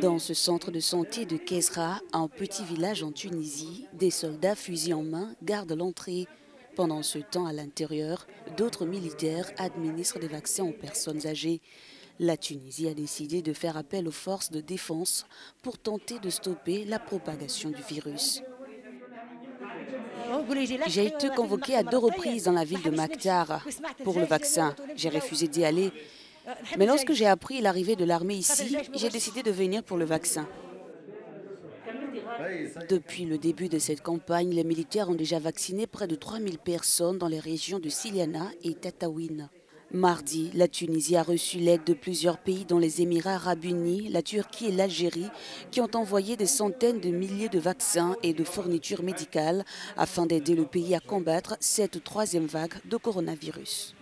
Dans ce centre de santé de Kezra, un petit village en Tunisie, des soldats fusils en main gardent l'entrée. Pendant ce temps, à l'intérieur, d'autres militaires administrent des vaccins aux personnes âgées. La Tunisie a décidé de faire appel aux forces de défense pour tenter de stopper la propagation du virus. J'ai été convoqué à deux reprises dans la ville de Maktar pour le vaccin. J'ai refusé d'y aller. Mais lorsque j'ai appris l'arrivée de l'armée ici, j'ai décidé de venir pour le vaccin. Depuis le début de cette campagne, les militaires ont déjà vacciné près de 3000 personnes dans les régions de Siliana et Tataouine. Mardi, la Tunisie a reçu l'aide de plusieurs pays dont les Émirats arabes unis, la Turquie et l'Algérie qui ont envoyé des centaines de milliers de vaccins et de fournitures médicales afin d'aider le pays à combattre cette troisième vague de coronavirus.